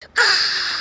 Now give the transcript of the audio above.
啊